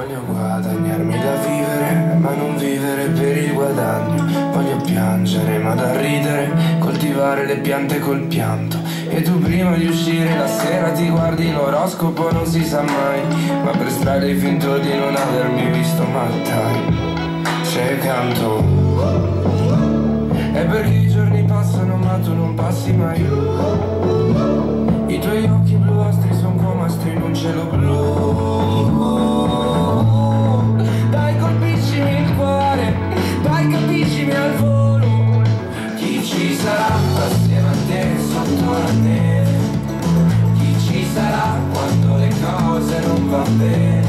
Voglio guadagnarmi da vivere, ma non vivere per il guadagno. Voglio piangere, ma da ridere, coltivare le piante col pianto. E tu prima di uscire la sera ti guardi l'oroscopo, non si sa mai. Ma per strada hai finto di non avermi visto, ma dai, se canto. È perché i giorni passano, ma tu non passi mai. Vanno bene?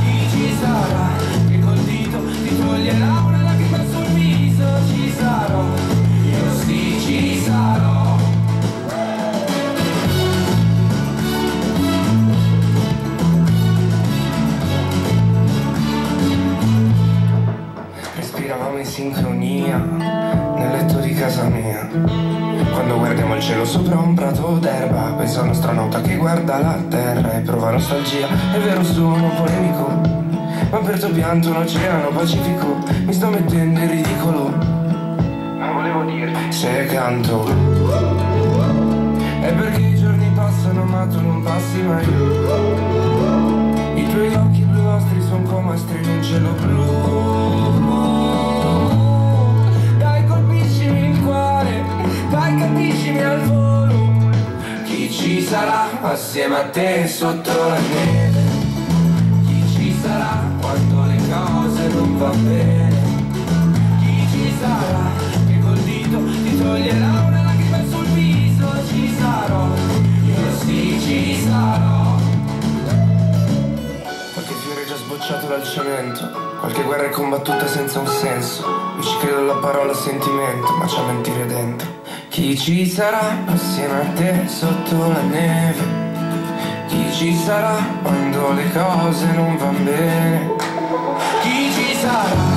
Chi ci sarà che col dito ti toglierà una lacrima sul viso? Ci sarò, io sì ci sarò. Respiravamo in sincronia cielo sopra un prato d'erba, penso a un astronauta che guarda la terra e prova nostalgia. È vero, sono polemico, ma per tuo pianto un oceano pacifico mi sto mettendo in ridicolo. Ma volevo dirti se canto. È perché i giorni passano ma tu non passi mai. Sarà assieme a te sotto la neve? Chi ci sarà quando le cose non vanno bene? Chi ci sarà che col dito ti toglierà una lacrima sul viso? Ci sarò, io sì ci sarò. Qualche fiore già sbocciato dal cemento, qualche guerra è combattuta senza un senso. Io ci credo alla parola sentimento, ma c'è mentire dentro. Chi ci sarà assieme a te sotto la neve? Chi ci sarà quando le cose non vanno bene? Chi ci sarà?